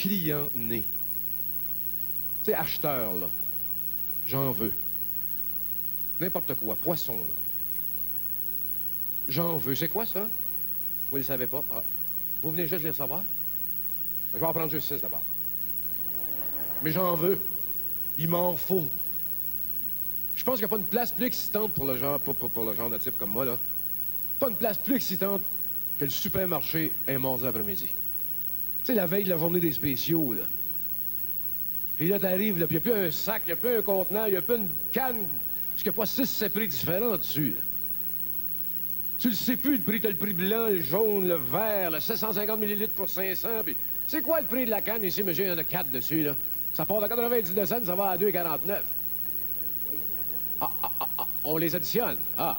client né. Tu sais, acheteur, là. J'en veux. N'importe quoi. Poisson, là. J'en veux. C'est quoi, ça? Vous ne le savez pas? Ah. Vous venez juste les recevoir? Je vais en prendre juste six d'abord. Mais j'en veux. Il m'en faut. Je pense qu'il n'y a pas une place plus excitante pour le genre, pour le genre de type comme moi, là. Pas une place plus excitante que le supermarché un mardi après-midi. Tu sais, la veille de la journée des spéciaux, là. Puis là, t'arrives, là, puis il n'y a plus un sac, il n'y a plus un contenant, il n'y a plus une canne, parce qu'il n'y a pas six, prix différents dessus, là. Tu le sais plus, le prix, t'as le prix blanc, le jaune, le vert, le 750 ml pour 500, puis c'est quoi le prix de la canne ici, monsieur? Il y en a quatre dessus, là. Ça part de 99 cents, ça va à 2,49. Ah, ah, ah, ah, on les additionne. Ah.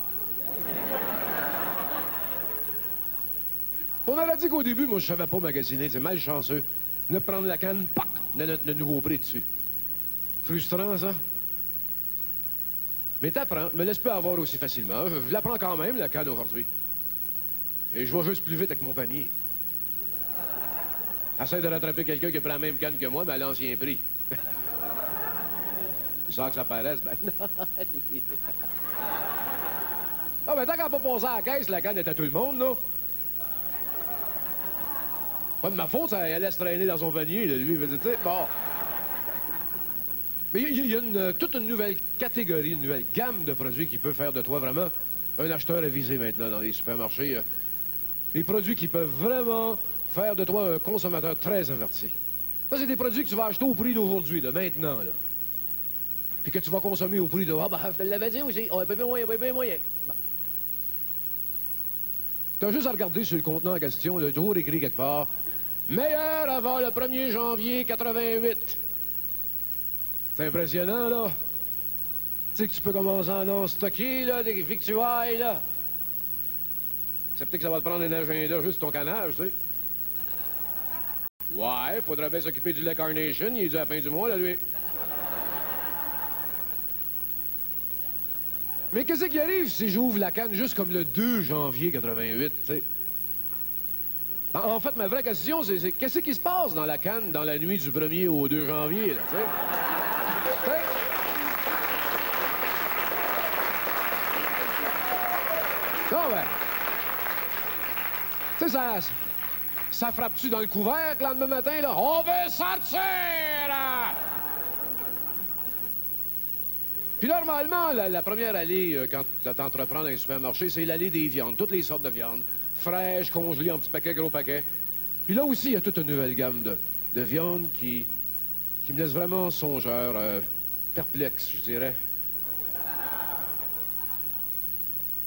On aurait dit qu'au début, moi, je savais pas magasiner. C'est malchanceux. Ne prendre la canne, pac, de notre le nouveau prix dessus. Frustrant, ça. Mais t'apprends. Me laisse pas avoir aussi facilement. Je, je la prends quand même, la canne, aujourd'hui. Et je vais juste plus vite avec mon panier. Essaye de rattraper quelqu'un qui prend la même canne que moi, mais à l'ancien prix. Sans que ça paraisse, ben non. Ah, ben tant qu'à pas passer à la caisse, la canne est à tout le monde, là. Pas de ma faute, elle laisse traîner dans son panier, là, lui. tu sais, Bon. Mais il y, a- euh, toute une nouvelle catégorie, une nouvelle gamme de produits qui peut faire de toi vraiment un acheteur avisé maintenant dans les supermarchés. euh. Des produits qui peuvent vraiment faire de toi un consommateur très averti. Ça, c'est des produits que tu vas acheter au prix d'aujourd'hui, de maintenant, là. Puis que tu vas consommer au prix de Ah, ben, je te l'avais dit aussi, on a payé moyen, on a payé moyen. Bon. Tu as juste à regarder sur le contenant en question, il y a toujours écrit quelque part Meilleur avant le 1er janvier 88. C'est impressionnant, là. Tu sais que tu peux commencer à en stocker, là, des victuailles, là. Excepté que ça va te prendre un agenda juste ton canage, tu sais. Ouais, faudrait bien s'occuper du lait Carnation, il est dû à la fin du mois, là, lui. Mais qu'est-ce qui arrive si j'ouvre la canne juste comme le 2 janvier 88, tu sais? En fait, ma vraie question, c'est qu'est-ce qui se passe dans la canne dans la nuit du 1er au 2 janvier? Tu sais? Non, ben... Tu sais, ça... Ça frappe-tu dans le couvercle, le lendemain matin, là? On veut sortir! là! Puis normalement, la, première allée, euh, quand tu entreprends dans un supermarché, c'est l'allée des viandes, toutes les sortes de viandes, fraîches, congelées en petits paquets, gros paquets. Puis là aussi, il y a toute une nouvelle gamme de, de viandes qui, qui me laisse vraiment songeur, euh, perplexe, je dirais.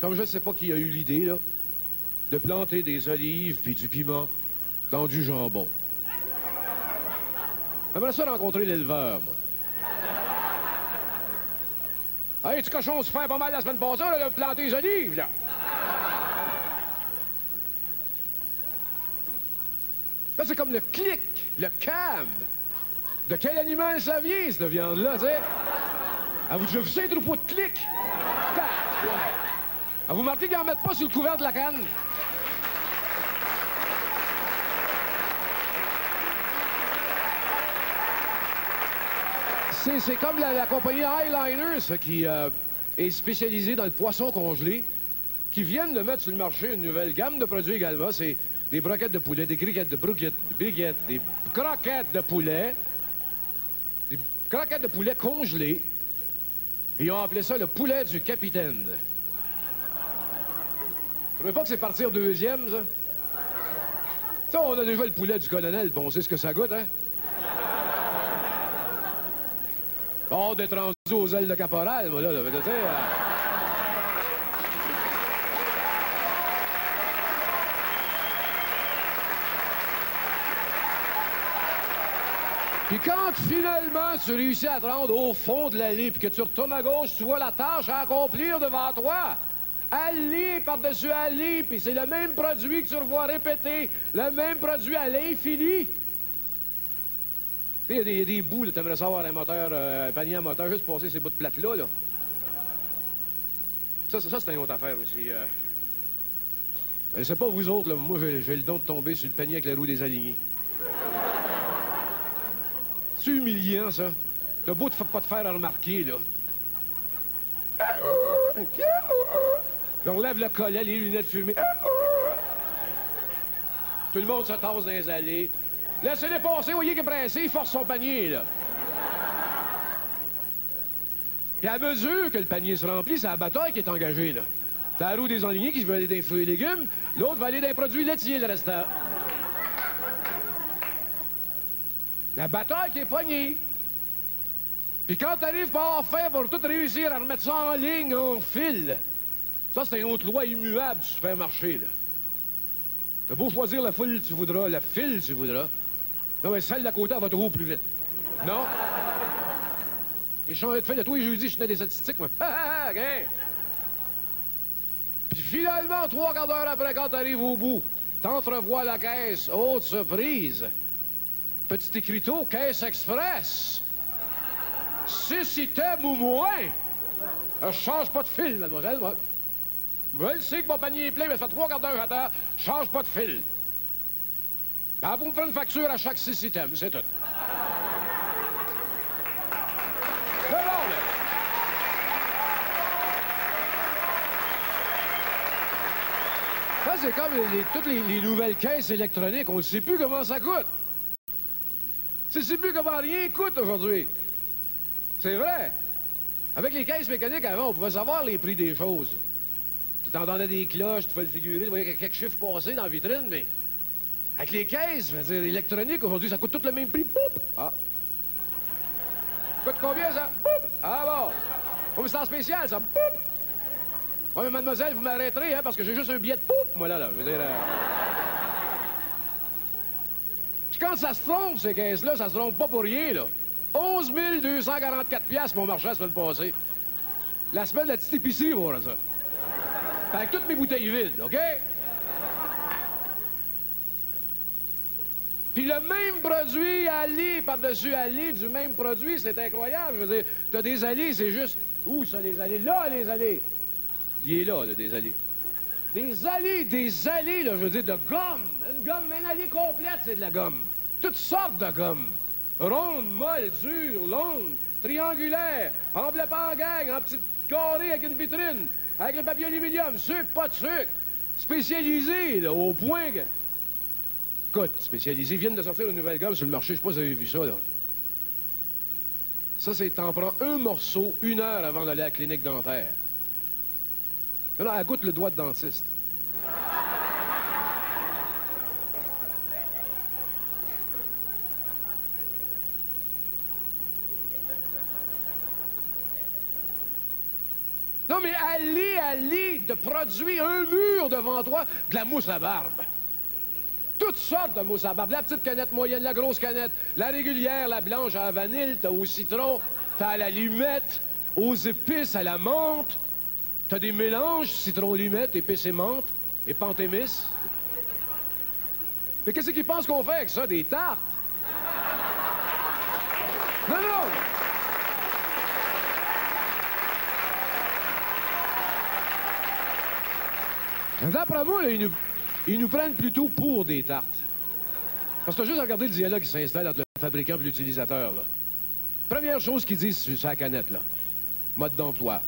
Comme je ne sais pas qui a eu l'idée, là, de planter des olives puis du piment dans du jambon. J'aimerais ça rencontrer l'éleveur, moi. Hey, tu cochon, on se fait pas mal la semaine passée, on a planté les olives, là. C'est comme le clic, le cam. De quel animal ça vient, cette viande-là, tu sais? Ah, vous vu ça, un troupeau de clic? Ah, vous marquez qu'ils en mettent pas sur le couvert de la canne? C'est, comme la, compagnie Highliner, ça, qui euh, est spécialisée dans le poisson congelé, qui viennent de mettre sur le marché une nouvelle gamme de produits également. C'est des broquettes de poulet, des criquettes de broquettes, des briguettes, des croquettes de poulet, des croquettes de poulet congelées. Ils ont appelé ça le poulet du capitaine. Vous trouvez pas que c'est partir deuxième, ça? On a déjà le poulet du colonel, puis on sait ce que ça goûte, hein? Bon, d'être rendu aux ailes de caporal, moi, là, là, tu sais. Puis quand finalement tu réussis à te rendre au fond de l'allée, puis que tu retournes à gauche, tu vois la tâche à accomplir devant toi. Allée par-dessus allée, puis c'est le même produit que tu revois répéter, le même produit à l'infini. Il y, a des- bouts, tu aimerais savoir un moteur, euh, un panier à moteur, juste passer ces bouts de plates-là. Là. Ça, ça, c'est une autre affaire aussi. euh. Je pas vous autres, là, moi j'ai le don de tomber sur le panier avec la roue des alignés. C'est humiliant, ça. T'as beau de pas te faire remarquer, là. Puis on lève le collet, les lunettes fumées. Tout le monde se tasse dans les allées. Laissez-les passer, voyez qu'il est pressé, il force son panier, là. Puis à mesure que le panier se remplit, c'est la bataille qui est engagée, là. T'as la roue des enlignés qui veut aller dans fruits et légumes, l'autre va aller dans les produits laitiers, le restant. La bataille qui est poignée. Puis quand t'arrives pas enfin pour tout réussir à remettre ça en ligne, en fil, ça, c'est une autre loi immuable du supermarché, là. T'as beau choisir la foule tu voudras, la file tu voudras. Non, mais celle d'à côté, elle va toujours plus vite. Non? Et je de fait de tous les jeudis, je tenais des statistiques, moi. Ah, ah, ah, Puis finalement, trois quarts d'heure après, quand t'arrives au bout, t'entrevois la caisse, haute surprise. Petit écriteau, caisse express. Six items ou moins. Je change pas de fil, mademoiselle, moi. Je sais que mon panier est plein, mais ça fait trois quarts d'heure à change pas de fil. Ben, vous me faites une facture à chaque six items, c'est tout. Ça, c'est comme toutes les, nouvelles caisses électroniques. On ne sait plus comment ça coûte. On ne sait plus comment rien coûte aujourd'hui. C'est vrai. Avec les caisses mécaniques avant, on pouvait savoir les prix des choses. Tu entendais des cloches, tu pouvais le figurer, tu voyais quelques chiffres passer dans la vitrine, mais avec les caisses, je veux dire, aujourd'hui, ça coûte tout le même prix. Poup! Ah. Ça coûte combien, ça? Poup! Ah bon. Mais c'est en spécial, ça. Poup! Oui, mais mademoiselle, vous m'arrêterez, hein, parce que j'ai juste un billet de poup, moi, là, là. Je veux dire... Euh... Puis quand ça se trompe, ces caisses-là, ça se trompe pas pour rien, là. 11 244 piastres, mon marchand, la semaine passée. La semaine de la petite épicerie, voilà ça. Avec toutes mes bouteilles vides, OK? Puis le même produit, Ali, par-dessus Ali, du même produit, c'est incroyable. Je veux dire, t'as des allées, c'est juste... Où ça, les allées? Là, les allées! Il est là, là, des allées. Des allées, des allées, là, je veux dire, de gomme. Une gomme, une allée complète, c'est de la gomme. Toutes sortes de gomme. Ronde, molle, dure, longue, triangulaire, enveloppée en gang, en petite carré avec une vitrine, avec le papier aluminium, sucre, pas de sucre. Spécialisé, là, au point que... Écoute, spécialisé, viennent de sortir une nouvelle gomme sur le marché, je sais pas si vous avez vu ça, là. Ça, c'est t'en prends un morceau une heure avant d'aller à la clinique dentaire. Non, elle goûte le doigt de dentiste. Non, mais allez, allez de produire un mur devant toi de la mousse à barbe. Toutes sortes de mousse à. La petite canette moyenne, la grosse canette, la régulière, la blanche à la vanille, t'as au citron, t'as à la limette, aux épices, à la menthe, T'as des mélanges, citron limette, épices et menthe, et pantémis. Mais qu'est-ce qu'ils pensent qu'on fait avec ça? Des tartes? Non, non! D'après moi, ils, ils, nous, prennent plutôt pour des tartes. Parce que t'as juste à regarder le dialogue qui s'installe entre le fabricant et l'utilisateur. Première chose qu'ils disent sur sa canette, là. Mode d'emploi.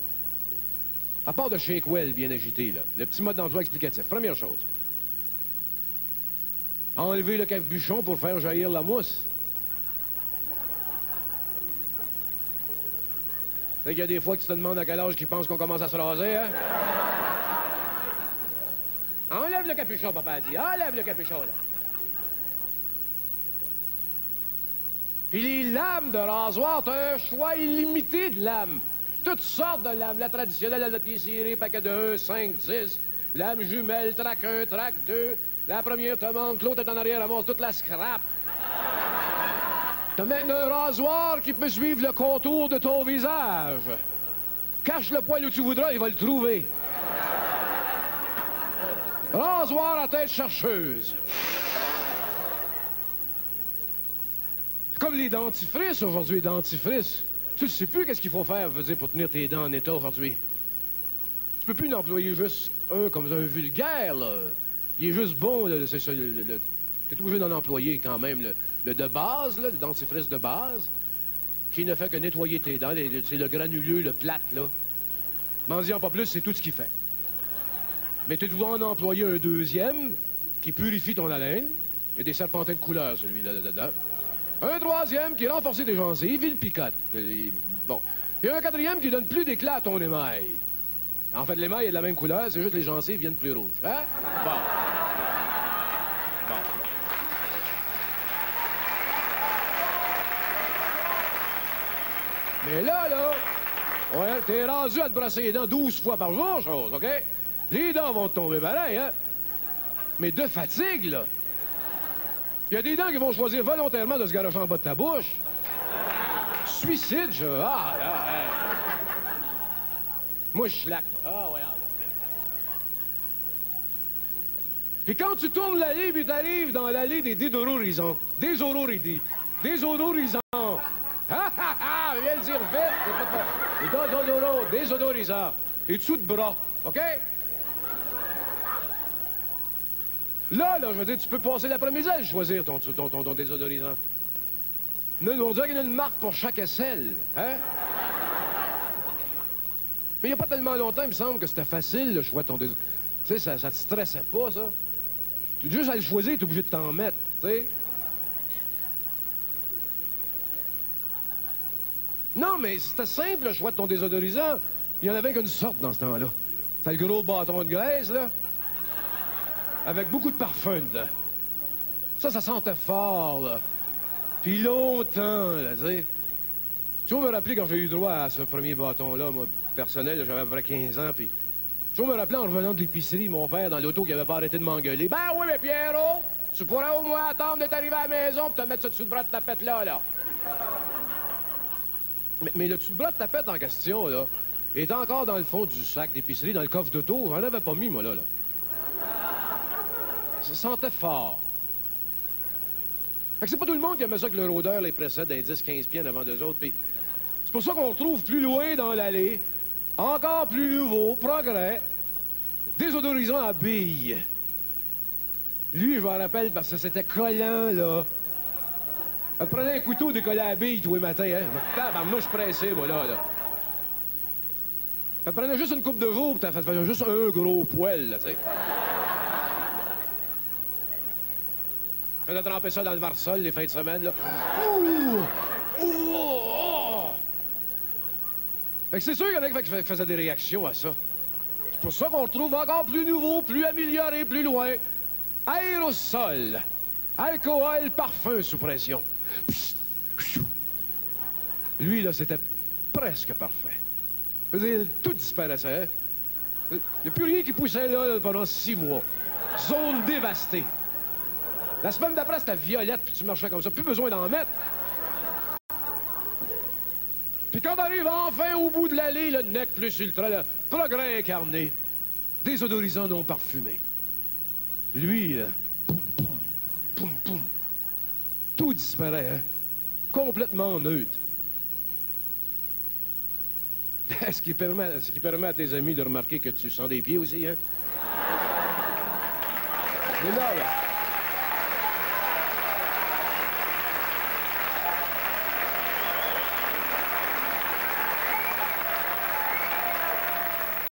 À part de Shake Well bien agité, là, le petit mode d'emploi explicatif. Première chose. Enlever le capuchon pour faire jaillir la mousse. C'est qu'il y a des fois que tu te demandes à quel âge qu'ils pensent qu'on commence à se raser, hein? Enlève le capuchon, papa dit. Enlève le capuchon, là. Puis les lames de rasoir, t'as un choix illimité de lames toutes sortes de lames. La traditionnelle, la pied ciré, paquet de 1, 5, 10. Lame jumelle, trac 1, trac 2. La première te manque, l'autre est en arrière, elle toute la scrap. T'as maintenant un rasoir qui peut suivre le contour de ton visage. Cache le poil où tu voudras, il va le trouver. Rasoir à tête chercheuse. Comme les dentifrices aujourd'hui, les dentifrices. Tu ne sais plus qu'est-ce qu'il faut faire dire, pour tenir tes dents en état aujourd'hui. Tu peux plus employer juste un comme un vulgaire, là. Il est juste bon. Tu es obligé d'en employer quand même, le de base, le dentifrice de base, qui ne fait que nettoyer tes dents. C'est le granuleux, le plate, là. M'en pas plus, c'est tout ce qu'il fait. Mais tu dois en employer un deuxième qui purifie ton haleine. Il y a des serpentins de couleur, celui-là, là-dedans. Un troisième qui renforce tes gencives, il picote. Et- Bon. A un quatrième qui donne plus d'éclat à ton émail. En fait, l'émail est de la même couleur, c'est juste les gencives viennent plus rouges. Hein? Bon. Bon. Mais là, là, ouais, t'es rendu à te brosser les dents 12 fois par jour, chose, OK? Les dents vont tomber pareil, hein? Mais de fatigue, là. Il y a des dents qui vont choisir volontairement de se garocher en bas de ta bouche. Suicide, je... Ah, là, hein. Moi, je moi. Ah, ouais, ah, ouais. Puis quand tu tournes l'allée, puis t'arrives dans l'allée des dédolorisants. Désodorisants. Désodorisants. Ah, ah, ah! Viens le dire vite! dodoro, désodorisants. Et dessous de bras, OK? Là, là, je veux dire, tu peux passer l'après-midi à choisir, ton, ton, ton, ton désodorisant. Nous, on dirait qu'il y a une marque pour chaque aisselle, hein? Mais il n'y a pas tellement longtemps, il me semble que c'était facile, le choix de ton désodorisant. Tu sais, ça, ça te stressait pas, ça. Tu juste à le choisir, tu es obligé de t'en mettre, tu sais. Non, mais c'était simple, le choix de ton désodorisant. Il y en avait qu'une sorte dans ce temps-là. C'était le gros bâton de graisse, là. Avec beaucoup de parfum dedans. Ça, ça sentait fort, là. Puis longtemps, là, tu sais. Vas me rappeler quand j'ai eu droit à ce premier bâton-là, moi, personnel, j'avais à peu près 15 ans, puis... Tu vas me rappeler en revenant de l'épicerie, mon père, dans l'auto, qui avait pas arrêté de m'engueuler. Ben oui, mais Pierrot, tu pourrais au moins attendre d'être arrivé à la maison pour te mettre ça dessous de bras de tapette là, là. Mais, mais le dessous de bras de tapette en question, là, est encore dans le fond du sac d'épicerie, dans le coffre d'auto. J'en avais pas mis, moi, là, là. Ça sentait fort. Fait que c'est pas tout le monde qui aimait ça que le rôdeur les précède d'un 10-15 pieds avant d'eux autres. Puis c'est pour ça qu'on retrouve plus loin dans l'allée, encore plus nouveau, progrès, désodorisant à billes. Lui, je me rappelle parce que c'était collant, là. Elle prenait un couteau décollé à bille tous les matins, hein. Tabarnouche, je suis pressé, moi, là, là. Elle prenait juste une coupe de jours, puis t'as fait juste un gros poil, là, tu sais. Faisait tremper ça dans le varsol les fins de semaine, là. Ouh! Ouh! Oh! Fait que c'est sûr qu'il y en a qui fais- qui faisaient des réactions à ça. C'est pour ça qu'on retrouve encore plus nouveau, plus amélioré, plus loin. Aérosol. Alcool, parfum sous pression. Lui, là, c'était presque parfait. Je veux dire, tout disparaissait. hein. Il n'y a plus rien qui poussait là, pendant six mois. Zone dévastée. La semaine d'après, c'était violette, puis tu marchais comme ça. Plus besoin d'en mettre. Puis quand t'arrives enfin au bout de l'allée, le nec plus ultra, le progrès incarné, désodorisant non parfumé. Lui, là, poum, poum, poum, poum. Tout disparaît, hein? Complètement neutre. Ce qui, permet, ce qui permet à tes amis de remarquer que tu sens des pieds aussi, hein? Mais.